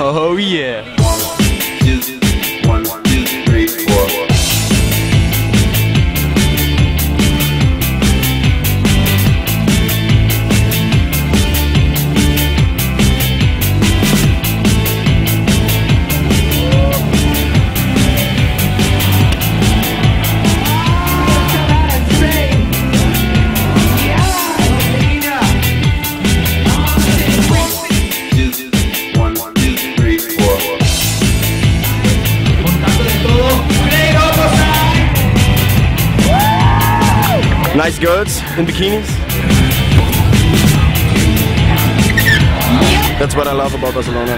Oh yeah. Nice girls in bikinis. That's what I love about Barcelona.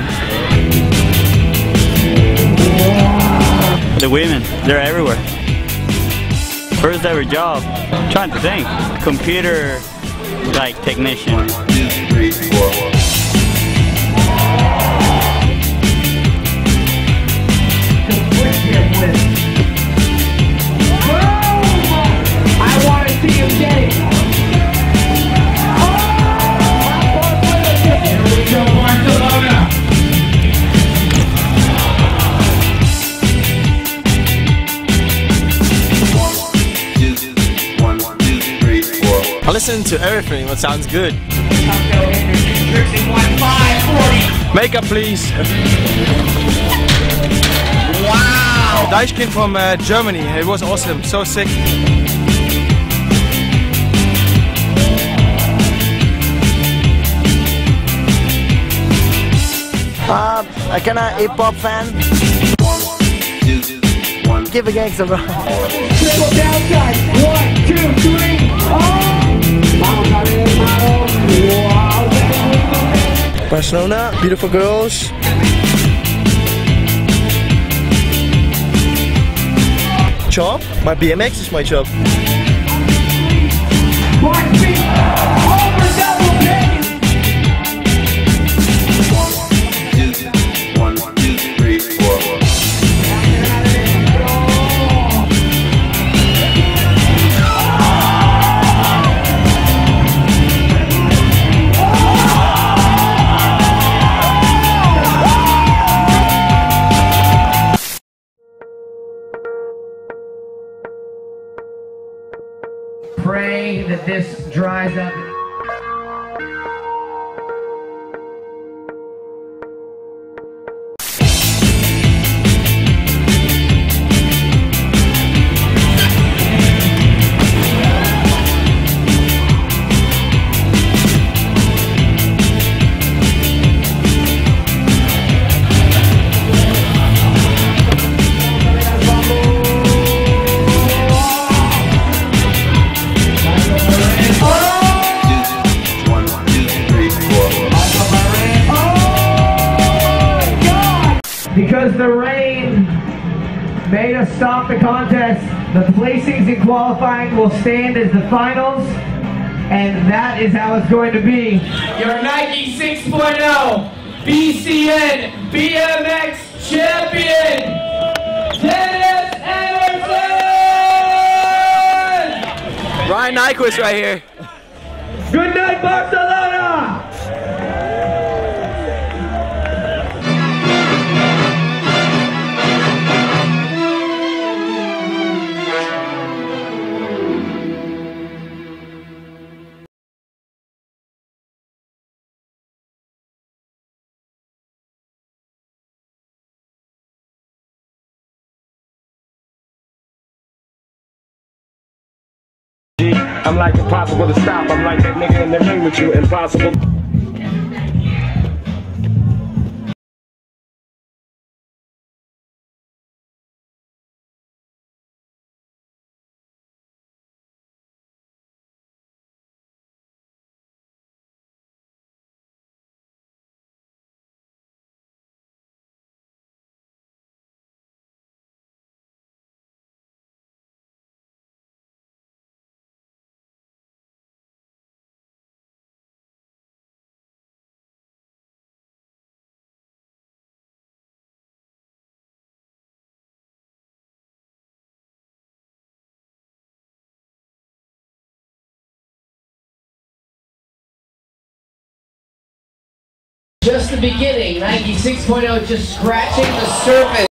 The women, they're everywhere. First ever job, trying to think, computer like technician. Listen to everything that sounds good. Tricks in one five forty. Makeup, please. Wow. Deichkind from uh, Germany. It was awesome. So sick. Uh, I kind of hip hop fan. Give a gangster, bro. Triple downside. One, two, three. Oh. Barcelona, beautiful girls. Job? My BMX is my job. Pray that this dries up. Because the rain made us stop the contest, the placings in qualifying will stand as the finals, and that is how it's going to be. Your Nike 6.0 BCN BMX champion, Dennis Enarson! Ryan Nyquist right here. I'm like impossible to stop. I'm like that nigga in the ring with you, impossible. Just the beginning. 96.0 just scratching the surface.